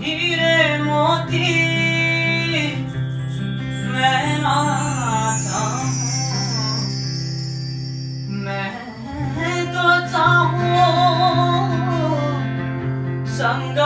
हीरे मोती मैं ना चाहूं मैं तो चाहूं संग